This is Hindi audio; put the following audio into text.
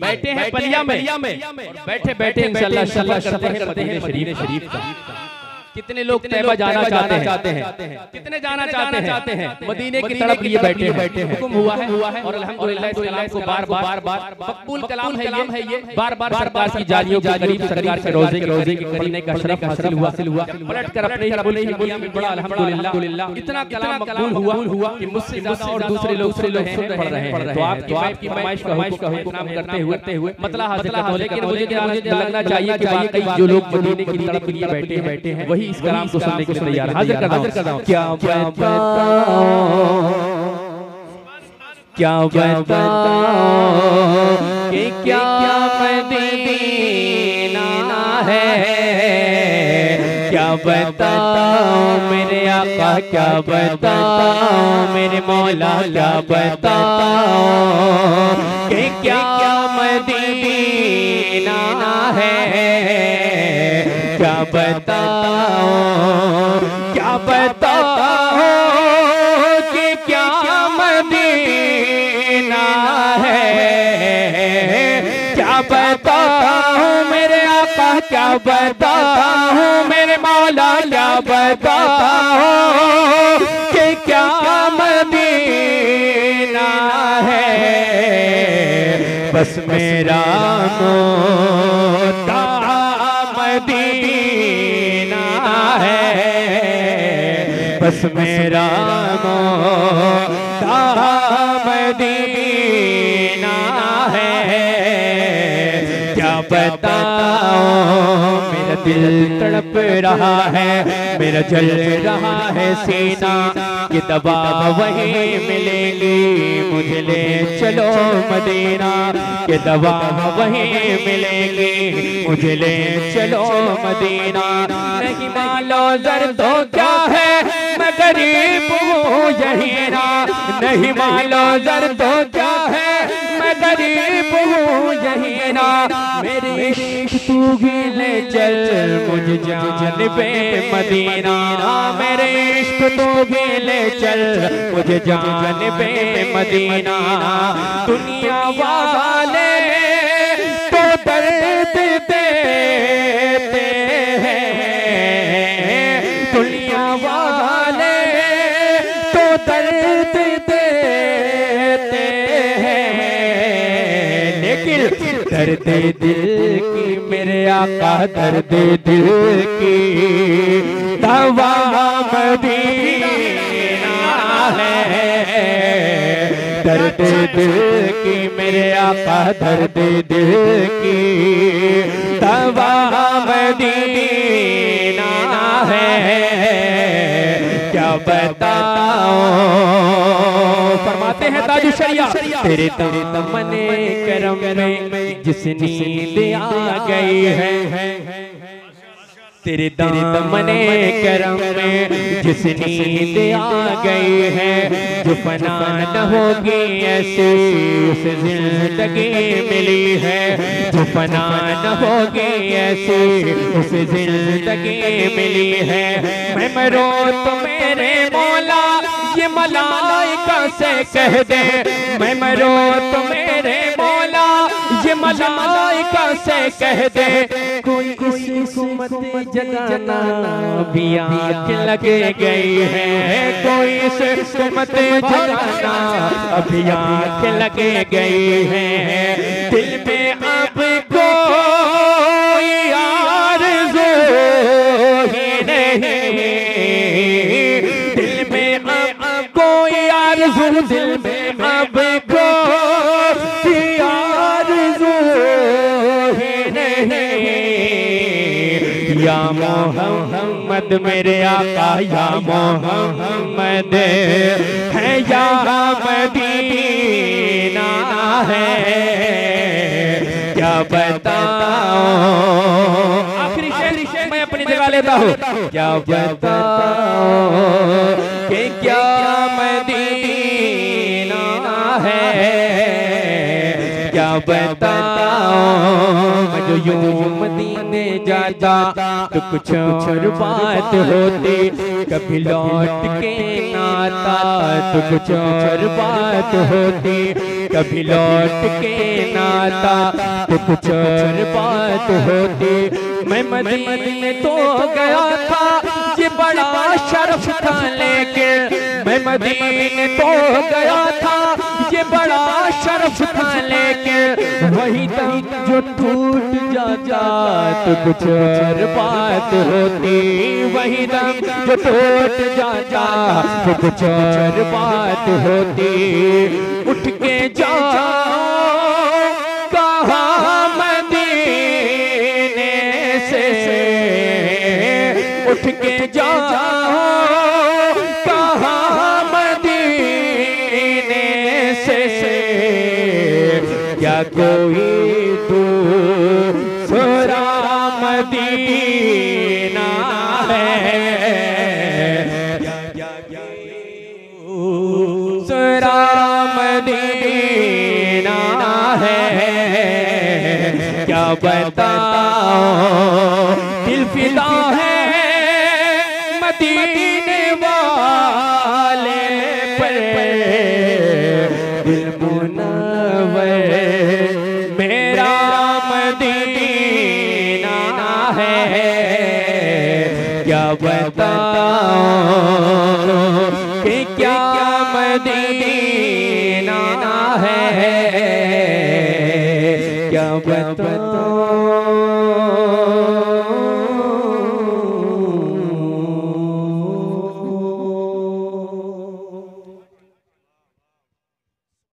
बैठे हैं पलिया में। बैठे बैठे इंशाल्लाह करते हैं शरीफ शरीफ का। कितने लोग तैयबा जाना चाहते हैं? कितने जाना चाहते हैं? मदीने की तरफ़ लिए बैठे बैठे हैं। हुक्म हुआ है हुआ है। और अल्हम्दुलिल्लाह इस कलाम को बार बार बार मकबूल कलाम है ये। बार बार सरकार की जालियों के करीब सरकार के रोज़े के रोज़े के करीने का शरफ हासिल हुआ हासिल हुआ। पलट कर अपने ही मुल्क ही मुल्क में बड़ा अल्हम्दुलिल्लाह। इतना कलाम मकबूल हुआ हुआ कि मुझसे ज़्यादा और दूसरे लोग दूसरे लोग सुन पढ़ रहे हैं। तो आप तो आपकी फरमाइश का फरमाइश का हुक्म करते हुए करते हुए मतलब हासिल हैं लेकिन मुझे मुझे लगना चाहिए कि जो लोग मदीने की तरफ़ लिए बैठे बैठे हैं। वही इस कलाम को सुनने के लिए तैयार हाजिर कर हाजिर कर क्या क्या बताऊँ कि क्या मदीना है? क्या बताऊँ मेरे आका क्या बताऊँ मेरे मौला क्या बताऊँ कि क्या मदीना है? क्या बताओ? क्या बताओ कि क्या मदीना है? क्या बताऊँ मेरे आका क्या बताऊँ मेरे मौला? क्या बताओ कि क्या मदीना है? बस मेरा है। बस मेरा मदीना है। क्या मेरा दिल तड़प रहा है, मेरा जल रहा है सीना कि दबा वही मिलेगी, मुझे ले चलो मदीना कि दबा वही मिलेगी, मुझे ले चलो मदीना। नहीं मालो जर तो क्या है, मैं गरीब हूँ, यही ना। नहीं मालो जर तो क्या है मैं गरीब हूँ यही ना। मेरी इश्क तू ले चल, मुझे जान पे मदीना। मेरे इश्क तू गिले चल, मुझे जान पे मदीना। दुनिया वाले दर्द दिल की, मेरे आका दर्द दिल की। दवा मदीना है। दर्द दिल की, मेरे आका दर्द दिल की। दवा मदीना है। क्या बताओ फरमाते हैं ताजु शरिया। तेरे तेरे तमने करम में जिस नींद आ गई है। तेरे तेरे तमने करम में जिस नींद आ गई है। जो फना न होगी ऐसी उस ज़िंदगी मिली है। जो फना न होगी ऐसी उस ज़िंदगी मिली है। मैं मरो तो मेरे मौला ये मलाइका से कह दे, मैं मरो तो मेरे मौला। ये मलाइका से कह दे, कोई किसी मत जगाना भी आग लगे गई है। कोई सुमत मत जगाना अभी आग लगे गई है। अब नहीं। या मोहम्मद मेरे आका या मोहम्मद है या मदीना है। क्या बताओ आखिरी शेर मैं अपनी जगह लेता हूँ। क्या बताओ कि क्या बताओ जाता तो कुछ और बात होती कभी लौट के नाता तो कुछ और बात होती कभी लौट के नाता तो कुछ और बात होती मैं मदीने तो गया था ये बड़ा शर्फ था लेकिन मैं मदीने तो गया था। बड़ा शर्फ था लेकिन वही दम जो टूट जाता तो कुछ और बात होती। वही दम जो टूट जाता तो कुछ और बात होती। उठ के जाओ कोई तू सोरा मदीना है। सोरा मदीना है। क्या दिल फिदा है मदीने वाले पर। बताओ कि क्या मदीना है? क्या बताओ